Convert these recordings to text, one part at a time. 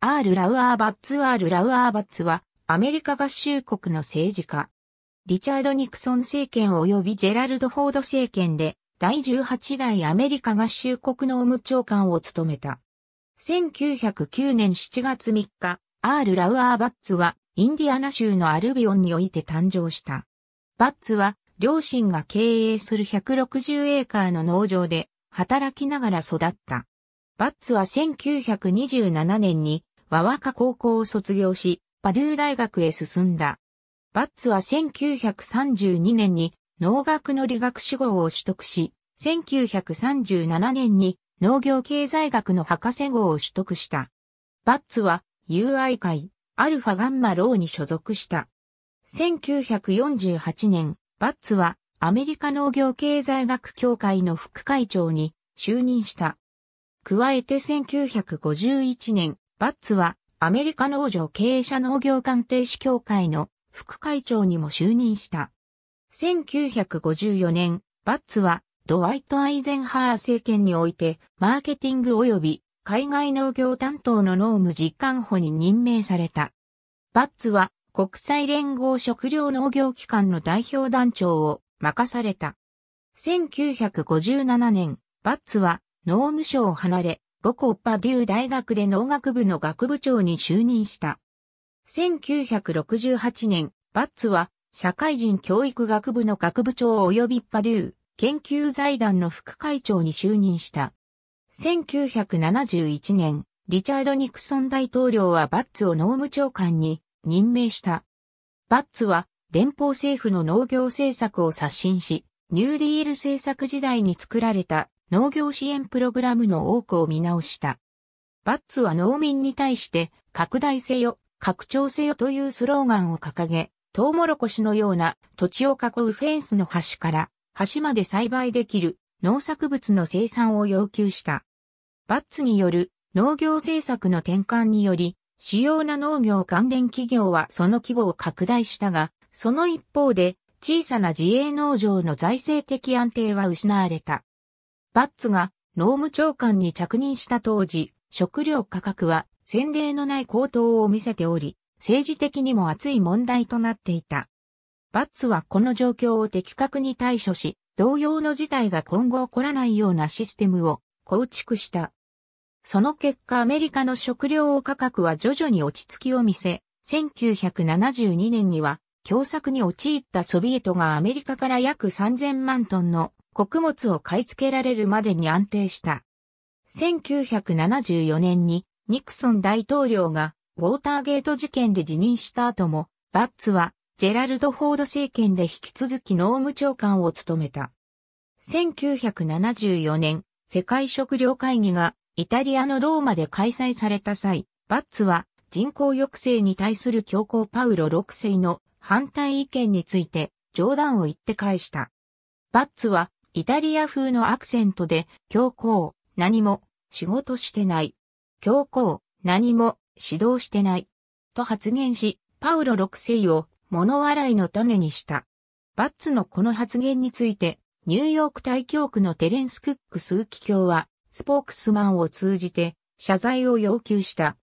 アール・ラウアーバッツ・アール・ラウアーバッツは、アメリカ合衆国の政治家。リチャード・ニクソン政権及びジェラルド・フォード政権で、第18代アメリカ合衆国の務長官を務めた。1909年7月3日、アール・ラウアーバッツは、インディアナ州のアルビオンにおいて誕生した。バッツは、両親が経営する160エーカーの農場で働きながら育った。バッツは1927年にワワカ高校を卒業し、パドゥー大学へ進んだ。バッツは1932年に農学の理学士号を取得し、1937年に農業経済学の博士号を取得した。バッツは UI 会アルファガンマローに所属した。1948年、バッツはアメリカ農業経済学協会の副会長に就任した。加えて1951年、バッツはアメリカ農場経営者農業鑑定士協会の副会長にも就任した。1954年、バッツはドワイト・アイゼンハー政権においてマーケティング及び海外農業担当の農務実管補に任命された。バッツは国際連合食糧農業機関の代表団長を任された。1957年、バッツは農務省を離れ、母校パデュー大学で農学部の学部長に就任した。1968年、バッツは社会人教育学部の学部長及びパデュー研究財団の副会長に就任した。1971年、リチャード・ニクソン大統領はバッツを農務長官に任命した。バッツは連邦政府の農業政策を刷新し、ニューディール政策時代に作られた農業支援プログラムの多くを見直した。バッツは農民に対して拡大せよ、拡張せよというスローガンを掲げ、トウモロコシのような土地を囲うフェンスの端から端まで栽培できる農作物の生産を要求した。バッツによる農業政策の転換により、主要な農業関連企業はその規模を拡大したが、その一方で小さな自営農場の財政的安定は失われた。バッツが農務長官に着任した当時、食料価格は先例のない高騰を見せており、政治的にも熱い問題となっていた。バッツはこの状況を的確に対処し、同様の事態が今後起こらないようなシステムを構築した。その結果アメリカの食料価格は徐々に落ち着きを見せ、1972年には凶作に陥ったソビエトがアメリカから約3000万トンの穀物を買い付けられるまでに安定した。1974年にニクソン大統領がウォーターゲート事件で辞任した後も、バッツはジェラルド・フォード政権で引き続き農務長官を務めた。1974年、世界食糧会議がイタリアのローマで開催された際、バッツは人口抑制に対する教皇パウロ6世の反対意見について冗談を言って返した。バッツはイタリア風のアクセントで、教皇、何も、仕事してない。教皇、何も、指導してない。と発言し、パウロ6世を物笑いの種にした。バッツのこの発言について、ニューヨーク大教区のテレンス・クック枢機卿は、スポークスマンを通じて、謝罪を要求した。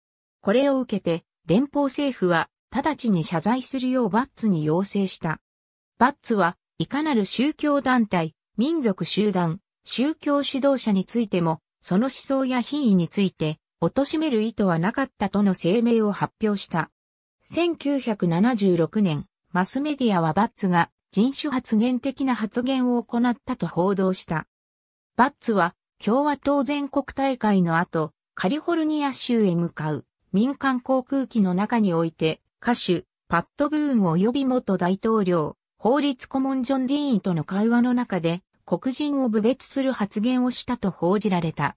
これを受けて、連邦政府は、直ちに謝罪するようバッツに要請した。バッツは、いかなる宗教団体、民族集団、宗教指導者についても、その思想や品位について、貶める意図はなかったとの声明を発表した。1976年、マスメディアはバッツが人種発言的な発言を行ったと報道した。バッツは共和党全国大会の後、カリフォルニア州へ向かう民間航空機の中において歌手、パット・ブーン及び元大統領、法律顧問ジョン・ディーンとの会話の中で黒人を侮蔑する発言をしたと報じられた。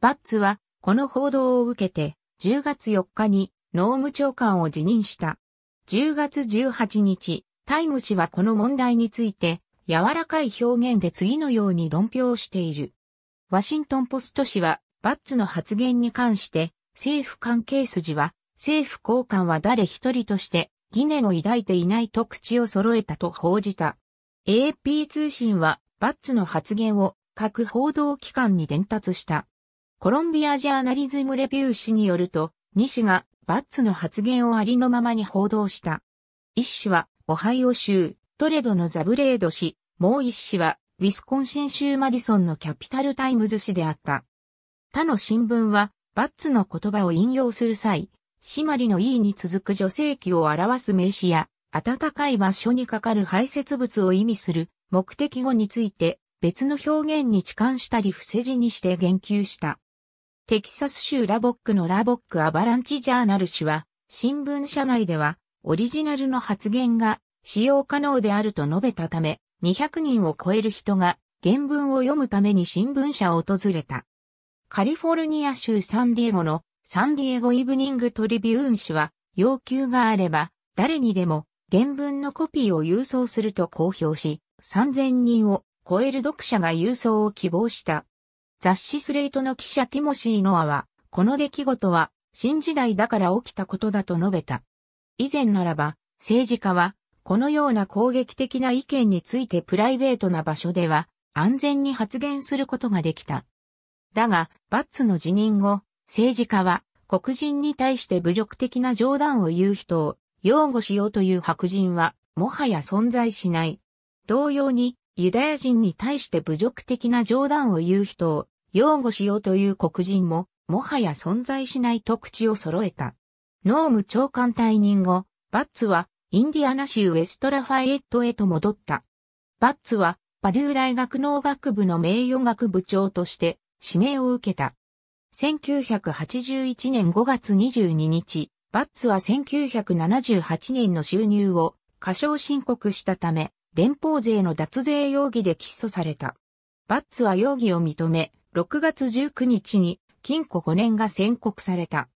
バッツは、この報道を受けて、10月4日に農務長官を辞任した。10月18日、タイム誌はこの問題について、柔らかい表現で次のように論評している。ワシントンポスト紙は、バッツの発言に関して、政府関係筋は、政府高官は誰一人として疑念を抱いていないと口を揃えたと報じた。AP 通信はバッツの発言を各報道機関に伝達した。コロンビアジャーナリズムレビュー誌によると、2紙がバッツの発言をありのままに報道した。1紙はオハイオ州トレドのザ・ブレード紙、もう1紙はウィスコンシン州マディソンのキャピタルタイムズ紙であった。他の新聞はバッツの言葉を引用する際、締まりの E に続く女性器を表す名詞や、暖かい場所にかかる排泄物を意味する目的語について別の表現に置換したり伏せ字にして言及した。テキサス州ラボックのラボックアバランチジャーナル氏は、新聞社内ではオリジナルの発言が使用可能であると述べたため、200人を超える人が原文を読むために新聞社を訪れた。カリフォルニア州サンディエゴのサンディエゴイブニングトリビューン氏は、要求があれば、誰にでも原文のコピーを郵送すると公表し、3000人を超える読者が郵送を希望した。雑誌スレイトの記者ティモシー・ノアは、この出来事は新時代だから起きたことだと述べた。以前ならば、政治家は、このような攻撃的な意見についてプライベートな場所では、安全に発言することができた。だが、バッツの辞任後、政治家は黒人に対して侮辱的な冗談を言う人を擁護しようという白人はもはや存在しない。同様にユダヤ人に対して侮辱的な冗談を言う人を擁護しようという黒人ももはや存在しないと口を揃えた。ノーム長官退任後、バッツはインディアナ州ウェストラファイエットへと戻った。バッツはパデュー大学農学部の名誉学部長として指名を受けた。1981年5月22日、バッツは1978年の収入を過少申告したため、連邦税の脱税容疑で起訴された。バッツは容疑を認め、6月19日に禁錮5年が宣告された。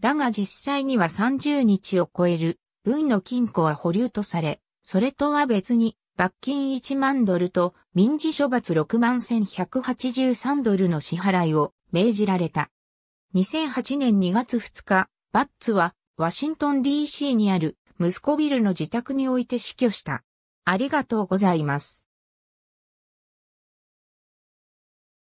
だが実際には30日を超える分の禁錮は保留とされ、それとは別に罰金1万ドルと民事処罰6万1183ドルの支払いを命じられた。2008年2月2日、バッツはワシントン DC にある息子ビルの自宅において死去した。ありがとうございます。